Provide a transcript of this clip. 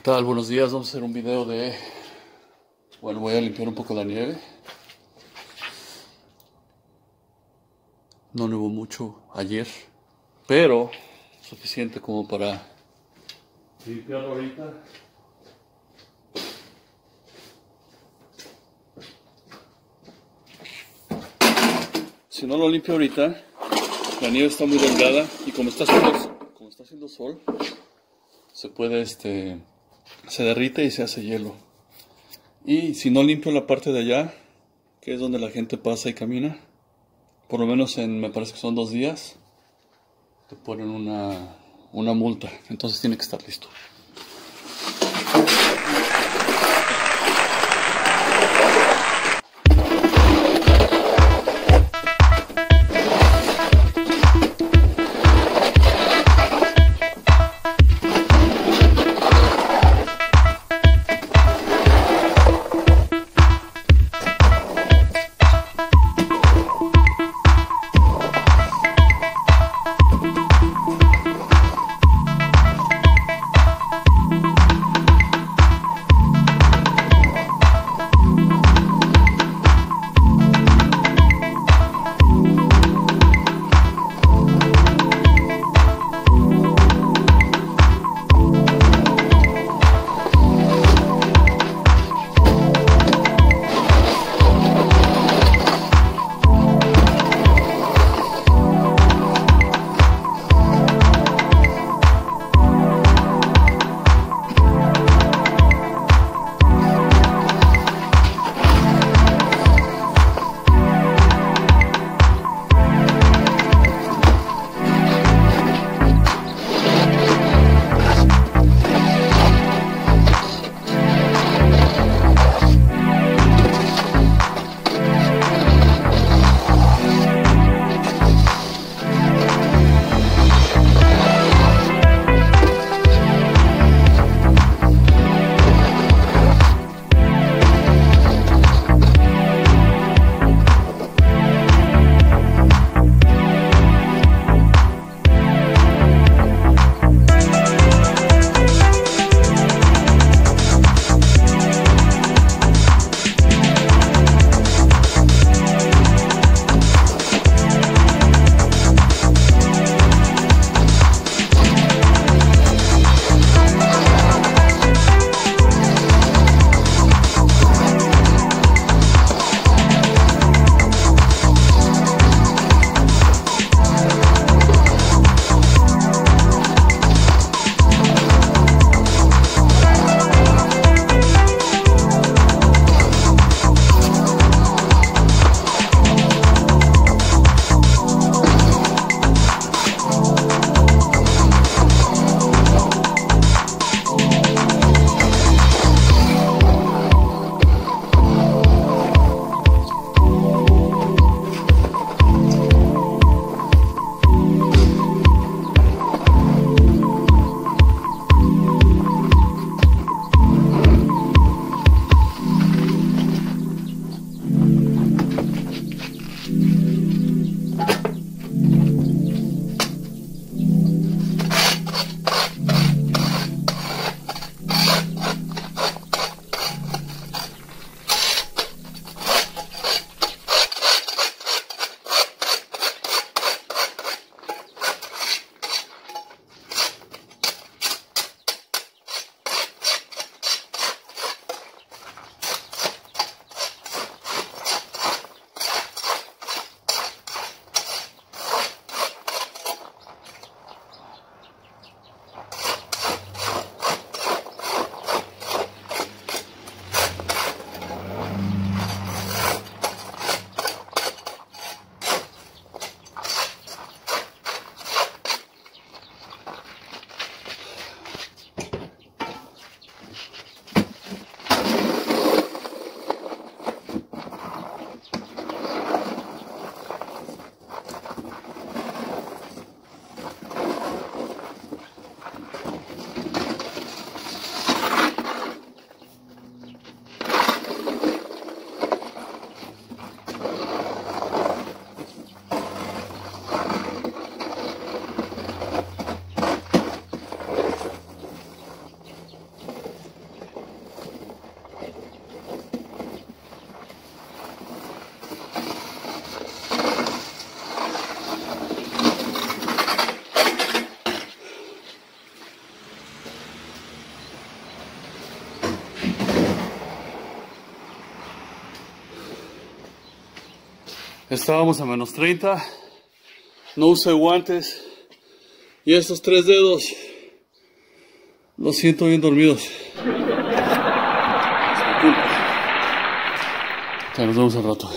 ¿Qué tal? Buenos días. Vamos a hacer un video de... Bueno, voy a limpiar un poco la nieve. No nevó mucho ayer, pero suficiente como para limpiarlo ahorita. Si no lo limpio ahorita, la nieve está muy delgada y como está haciendo, como está haciendo sol, se puede este se derrite y se hace hielo. Y si no limpio la parte de allá, que es donde la gente pasa y camina, por lo menos en, me parece que son dos días, te ponen una, una multa. Entonces tiene que estar listo. Estábamos a menos 30. No usé guantes. Y estos tres dedos los siento bien dormidos. Ya nos vemos al rato.